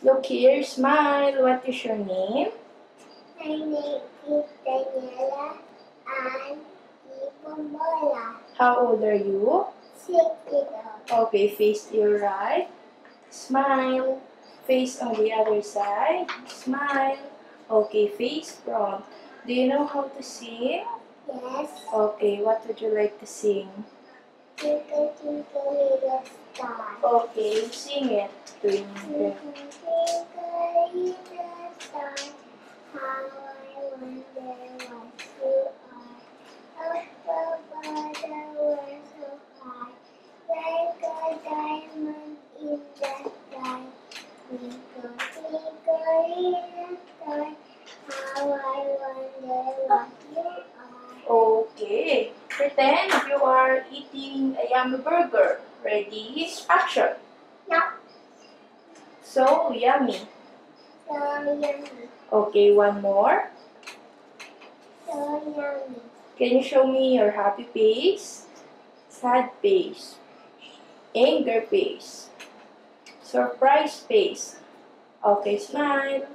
Look here, smile. What is your name? My name is Daniella Anne. How old are you? Six years old. Okay, face to your right. Smile. Face on the other side. Smile. Okay, face front. Do you know how to sing? Yes. Okay, what would you like to sing? Twinkle, twinkle, little star. Okay, sing it. Twinkle. Twinkle, twinkle, Okay. Pretend you are eating a yummy burger. Ready? Action. No. So yummy. So yummy. Okay, one more. So yummy. Can you show me your happy face? Sad face. Anger face. Surprise face. Okay, smile.